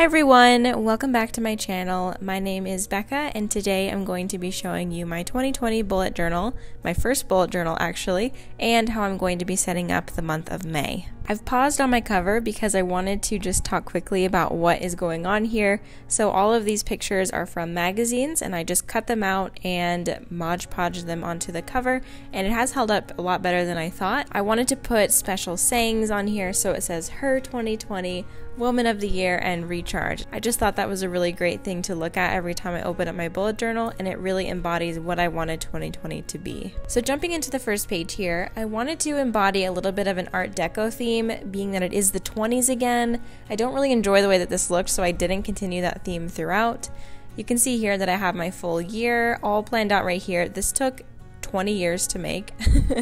Hi everyone, welcome back to my channel. My name is Becca and today I'm going to be showing you my 2020 bullet journal, my first bullet journal actually, and how I'm going to be setting up the month of May. I've paused on my cover because I wanted to just talk quickly about what is going on here. So all of these pictures are from magazines and I just cut them out and Mod Podge them onto the cover and it has held up a lot better than I thought. I wanted to put special sayings on here so it says her 2020, woman of the year and recharge. I just thought that was a really great thing to look at every time I open up my bullet journal and it really embodies what I wanted 2020 to be. So jumping into the first page here, I wanted to embody a little bit of an art deco theme theme, being that it is the 20s again. I don't really enjoy the way that this looked, so I didn't continue that theme throughout. You can see here that I have my full year all planned out right here. This took 20 years to make.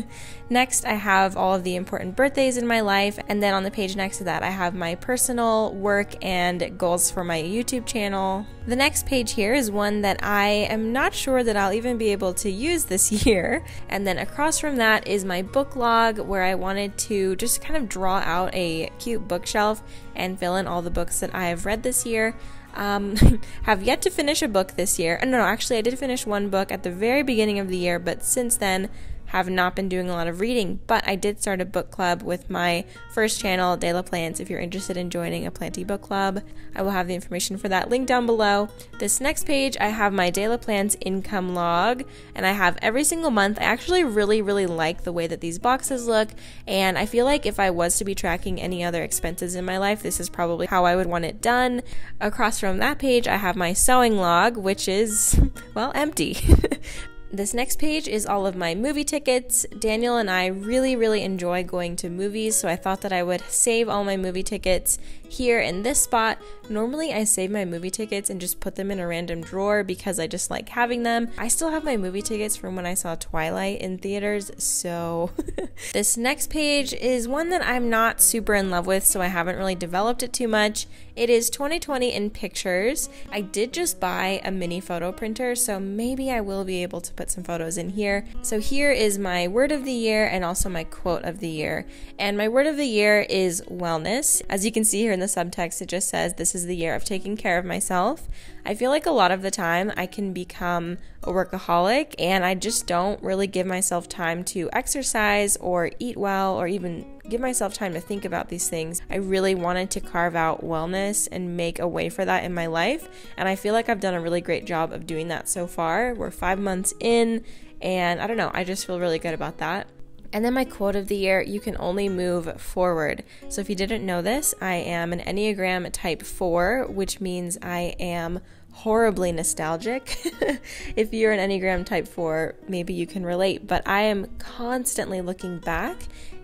next, I have all of the important birthdays in my life, and then on the page next to that, I have my personal work and goals for my YouTube channel. The next page here is one that I am not sure that I'll even be able to use this year. And then across from that is my book log, where I wanted to just kind of draw out a cute bookshelf and fill in all the books that I have read this year. Um, have yet to finish a book this year. No, no, actually, I did finish one book at the very beginning of the year, but since then, have not been doing a lot of reading, but I did start a book club with my first channel, De La Plants. If you're interested in joining a planty book club, I will have the information for that link down below. This next page, I have my De La Plants income log, and I have every single month. I actually really, really like the way that these boxes look, and I feel like if I was to be tracking any other expenses in my life, this is probably how I would want it done. Across from that page, I have my sewing log, which is, well, empty. This next page is all of my movie tickets. Daniel and I really, really enjoy going to movies, so I thought that I would save all my movie tickets here in this spot. Normally, I save my movie tickets and just put them in a random drawer because I just like having them. I still have my movie tickets from when I saw Twilight in theaters, so this next page is one that I'm not super in love with, so I haven't really developed it too much. It is 2020 in pictures. I did just buy a mini photo printer, so maybe I will be able to put some photos in here. So here is my word of the year and also my quote of the year. And my word of the year is wellness. As you can see here in the subtext, it just says, This is the year of taking care of myself. I feel like a lot of the time I can become a workaholic and I just don't really give myself time to exercise or eat well or even give myself time to think about these things. I really wanted to carve out wellness and make a way for that in my life. And I feel like I've done a really great job of doing that so far. We're five months in, and I don't know, I just feel really good about that. And then my quote of the year you can only move forward. So if you didn't know this, I am an Enneagram type 4, which means I am horribly nostalgic. if you're an Enneagram type 4, maybe you can relate, but I am constantly looking back,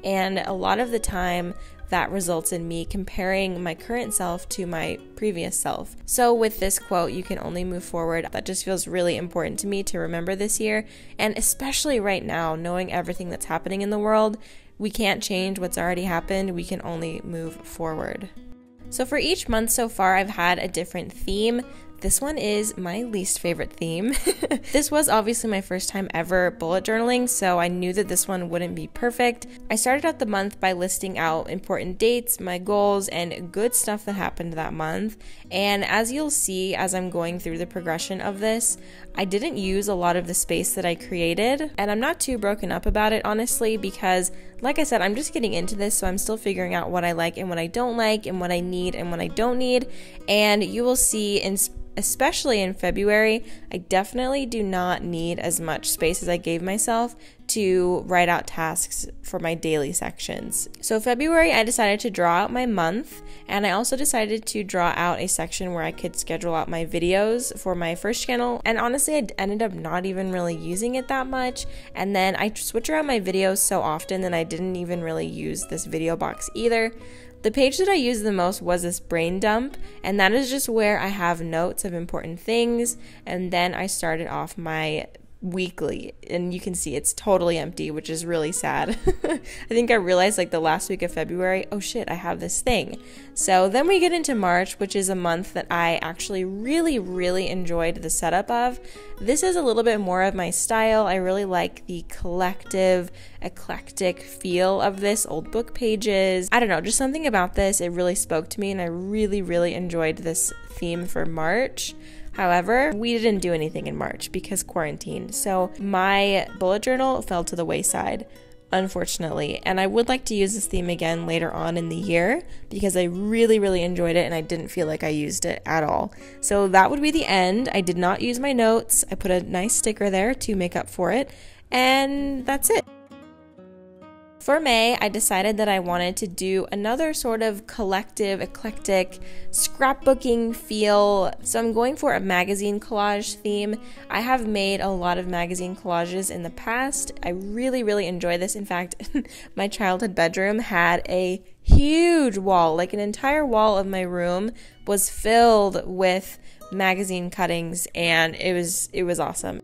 and a lot of the time, that results in me comparing my current self to my previous self. So, with this quote, you can only move forward. That just feels really important to me to remember this year. And especially right now, knowing everything that's happening in the world, we can't change what's already happened. We can only move forward. So, for each month so far, I've had a different theme. This one is my least favorite theme. this was obviously my first time ever bullet journaling, so I knew that this one wouldn't be perfect. I started out the month by listing out important dates, my goals, and good stuff that happened that month. And as you'll see as I'm going through the progression of this, I didn't use a lot of the space that I created, and I'm not too broken up about it honestly because, like I said, I'm just getting into this, so I'm still figuring out what I like and what I don't like, and what I need and what I don't need. And you will see in especially in February, I definitely do not need as much space as I gave myself to write out tasks for my daily sections. So, February, I decided to draw out my month, and I also decided to draw out a section where I could schedule out my videos for my first channel. And honestly, I ended up not even really using it that much. And then I switch around my videos so often that I didn't even really use this video box either. The page that I used the most was this brain dump, and that is just where I have notes of important things, and then I started off my weekly and you can see it's totally empty which is really sad. I think i realized like the last week of february oh shit i have this thing. So then we get into march which is a month that i actually really really enjoyed the setup of. This is a little bit more of my style. I really like the collective eclectic feel of this old book pages. I don't know just something about this it really spoke to me and i really really enjoyed this theme for march However, we didn't do anything in March because quarantine. So my bullet journal fell to the wayside unfortunately. And I would like to use this theme again later on in the year because I really, really enjoyed it and I didn't feel like I used it at all. So that would be the end. I did not use my notes. I put a nice sticker there to make up for it. And that's it. For May, I decided that I wanted to do another sort of collective, eclectic scrapbooking feel. So I'm going for a magazine collage theme. I have made a lot of magazine collages in the past. I really, really enjoy this. In fact, my childhood bedroom had a huge wall, like an entire wall of my room was filled with magazine cuttings and it was it was awesome.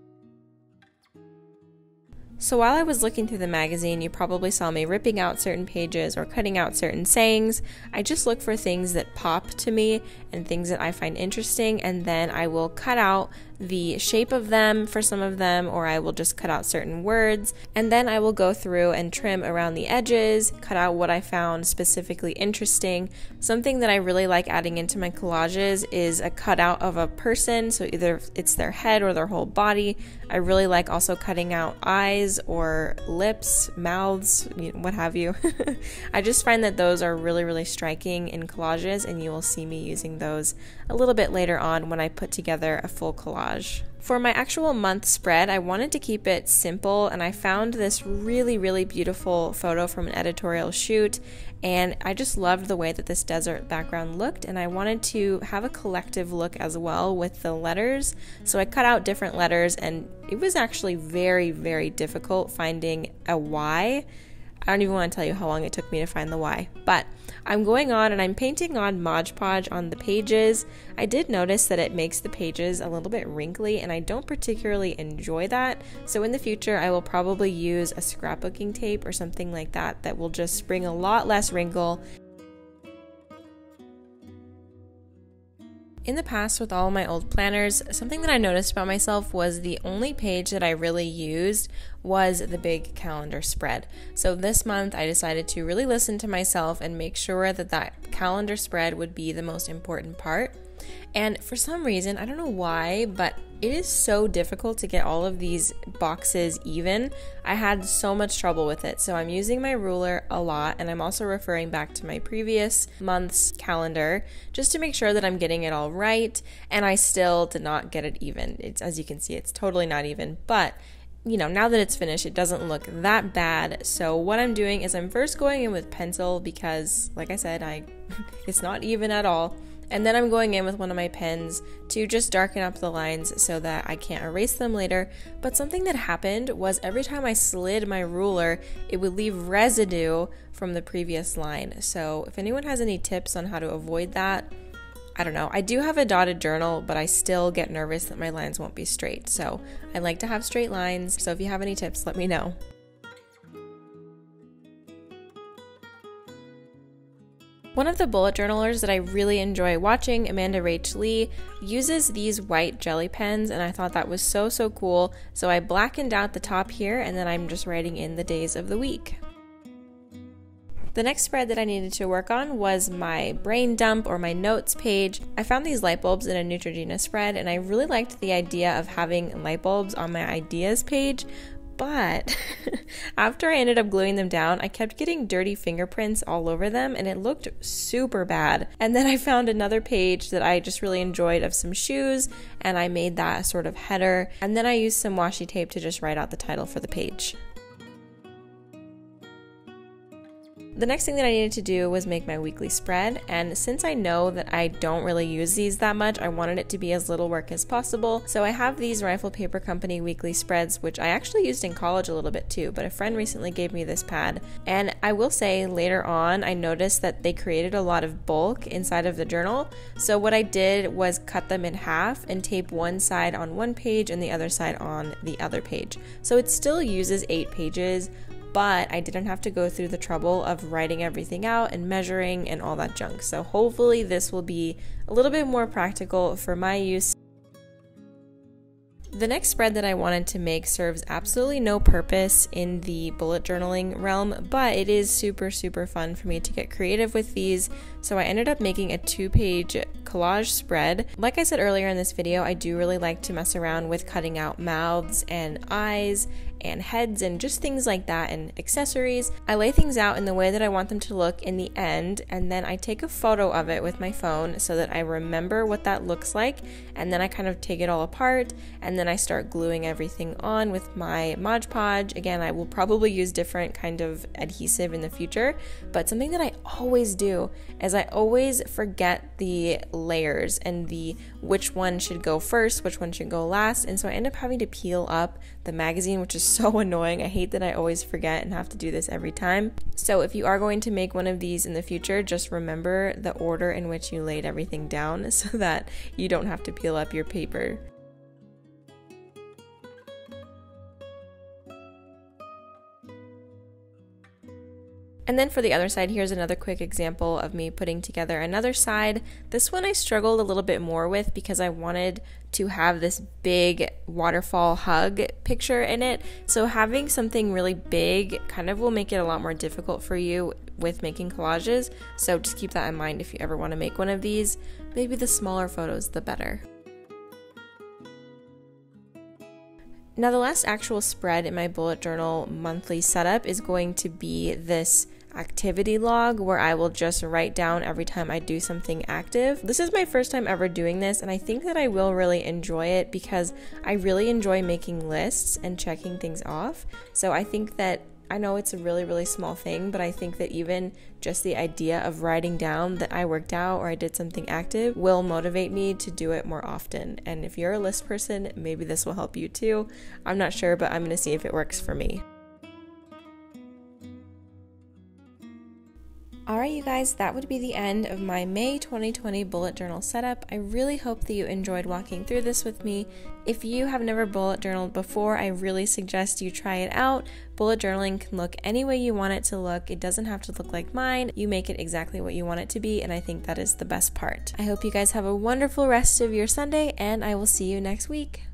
So while I was looking through the magazine, you probably saw me ripping out certain pages or cutting out certain sayings. I just look for things that pop to me and things that I find interesting, and then I will cut out the shape of them for some of them, or I will just cut out certain words, and then I will go through and trim around the edges, cut out what I found specifically interesting. Something that I really like adding into my collages is a cutout of a person, so either it's their head or their whole body. I really like also cutting out eyes or lips, mouths, what have you. I just find that those are really, really striking in collages, and you will see me using those a little bit later on when I put together a full collage For my actual month spread, I wanted to keep it simple, and I found this really, really beautiful photo from an editorial shoot. And I just loved the way that this desert background looked, and I wanted to have a collective look as well with the letters. So I cut out different letters, and it was actually very, very difficult finding a Y I don't even want to tell you how long it took me to find the why. But I'm going on and I'm painting on Mod Podge on the pages. I did notice that it makes the pages a little bit wrinkly and I don't particularly enjoy that. So in the future, I will probably use a scrapbooking tape or something like that that will just bring a lot less wrinkle In the past, with all my old planners, something that I noticed about myself was the only page that I really used was the big calendar spread. So this month, I decided to really listen to myself and make sure that that calendar spread would be the most important part. And for some reason, I don't know why, but it is so difficult to get all of these boxes even. I had so much trouble with it. So I'm using my ruler a lot and I'm also referring back to my previous month's calendar just to make sure that I'm getting it all right. And I still did not get it even. It's as you can see, it's totally not even, but you know, now that it's finished, it doesn't look that bad. So what I'm doing is I'm first going in with pencil because like I said, I it's not even at all. And then I'm going in with one of my pens to just darken up the lines so that I can't erase them later. But something that happened was every time I slid my ruler, it would leave residue from the previous line. So if anyone has any tips on how to avoid that, I don't know. I do have a dotted journal, but I still get nervous that my lines won't be straight. So I like to have straight lines. So if you have any tips, let me know. One of the bullet journalers that I really enjoy watching, Amanda Rach Lee, uses these white jelly pens, and I thought that was so, so cool. So I blackened out the top here, and then I'm just writing in the days of the week. The next spread that I needed to work on was my brain dump or my notes page. I found these light bulbs in a Neutrogena spread, and I really liked the idea of having light bulbs on my ideas page, but after I ended up gluing them down, I kept getting dirty fingerprints all over them and it looked super bad. And then I found another page that I just really enjoyed of some shoes and I made that sort of header. And then I used some washi tape to just write out the title for the page. The next thing that I needed to do was make my weekly spread, and since I know that I don't really use these that much, I wanted it to be as little work as possible. So I have these Rifle Paper Company weekly spreads, which I actually used in college a little bit too, but a friend recently gave me this pad. And I will say later on, I noticed that they created a lot of bulk inside of the journal. So what I did was cut them in half and tape one side on one page and the other side on the other page. So it still uses eight pages but I didn't have to go through the trouble of writing everything out and measuring and all that junk. So hopefully this will be a little bit more practical for my use. The next spread that I wanted to make serves absolutely no purpose in the bullet journaling realm, but it is super, super fun for me to get creative with these. So I ended up making a two page collage spread. Like I said earlier in this video, I do really like to mess around with cutting out mouths and eyes and heads and just things like that and accessories. I lay things out in the way that I want them to look in the end and then I take a photo of it with my phone so that I remember what that looks like and then I kind of take it all apart and then I start gluing everything on with my Mod Podge. Again, I will probably use different kind of adhesive in the future, but something that I always do is I always forget the layers and the which one should go first, which one should go last, and so I end up having to peel up the magazine, which is so annoying. I hate that I always forget and have to do this every time. So, if you are going to make one of these in the future, just remember the order in which you laid everything down so that you don't have to peel up your paper. And then for the other side, here's another quick example of me putting together another side. This one I struggled a little bit more with because I wanted to have this big waterfall hug picture in it. So having something really big kind of will make it a lot more difficult for you with making collages. So just keep that in mind if you ever want to make one of these. Maybe the smaller photos, the better. Now, the last actual spread in my bullet journal monthly setup is going to be this activity log where I will just write down every time I do something active. This is my first time ever doing this, and I think that I will really enjoy it because I really enjoy making lists and checking things off. So I think that I know it's a really, really small thing, but I think that even just the idea of writing down that I worked out or I did something active will motivate me to do it more often. And if you're a list person, maybe this will help you too. I'm not sure, but I'm to see if it works for me. Alright, you guys, that would be the end of my May 2020 bullet journal setup. I really hope that you enjoyed walking through this with me. If you have never bullet journaled before, I really suggest you try it out. Bullet journaling can look any way you want it to look, it doesn't have to look like mine. You make it exactly what you want it to be, and I think that is the best part. I hope you guys have a wonderful rest of your Sunday, and I will see you next week.